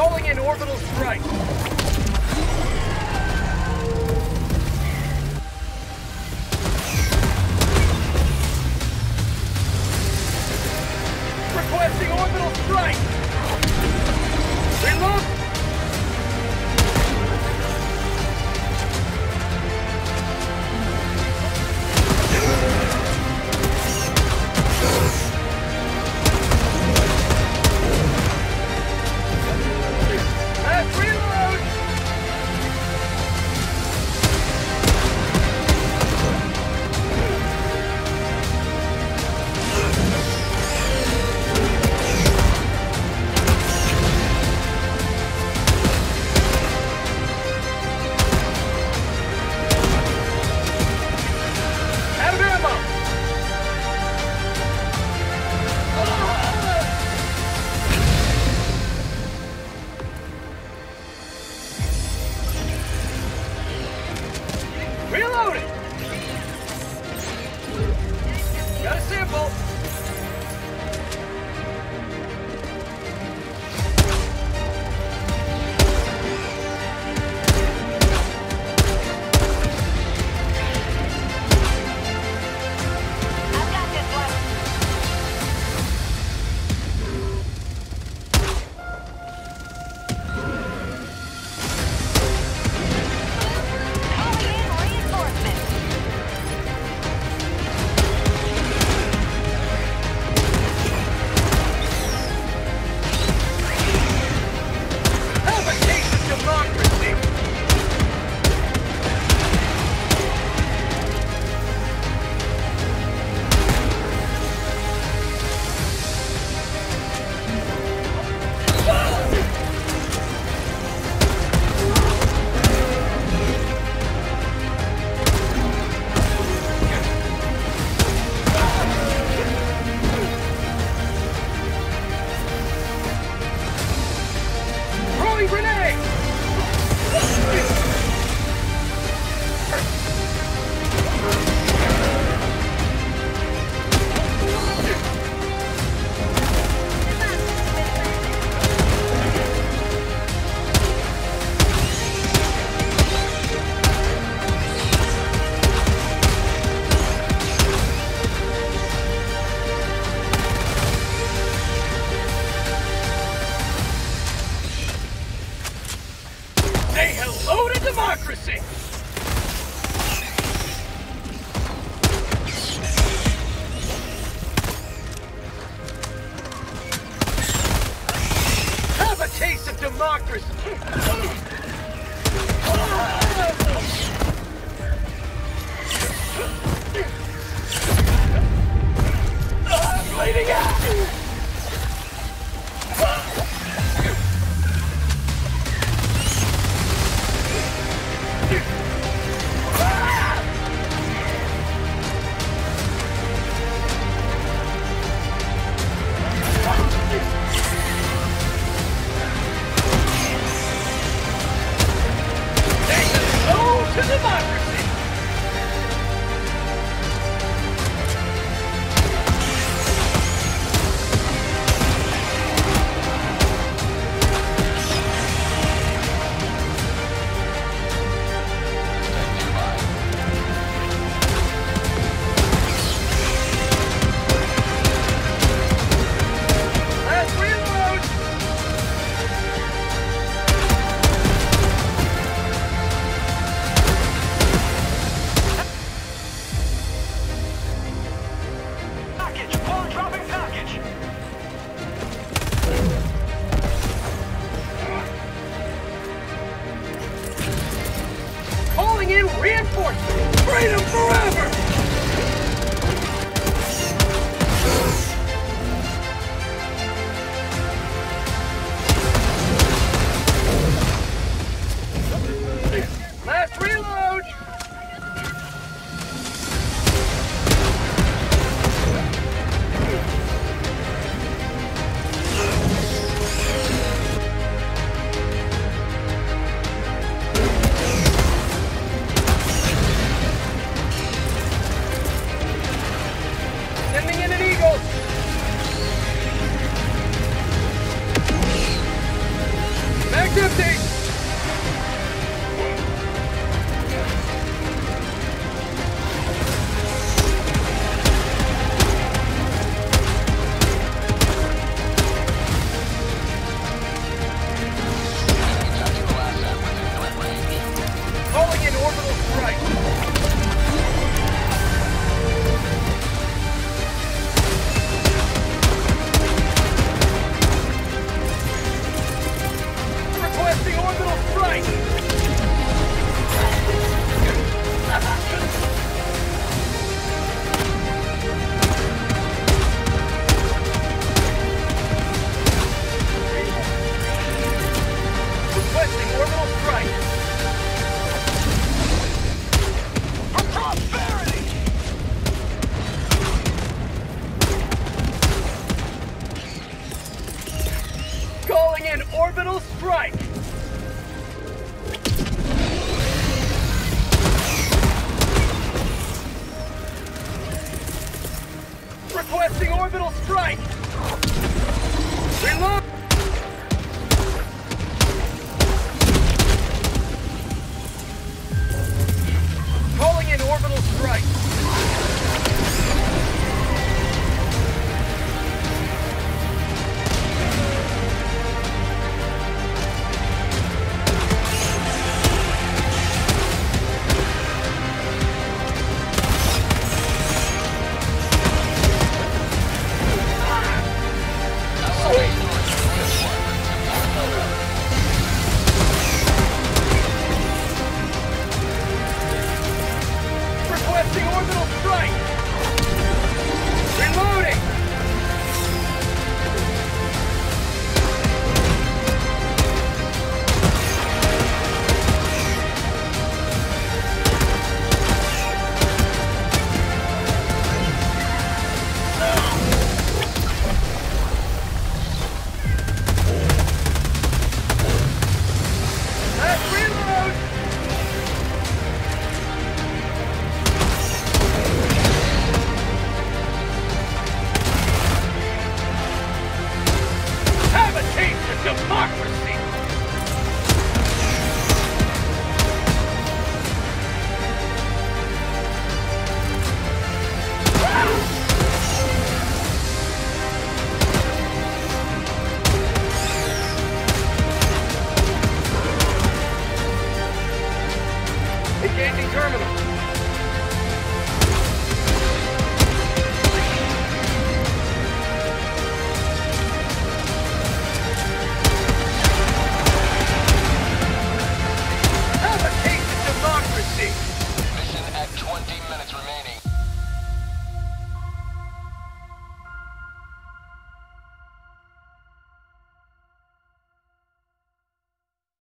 Calling in orbital strike. Requesting orbital strike. Reload. Democracy!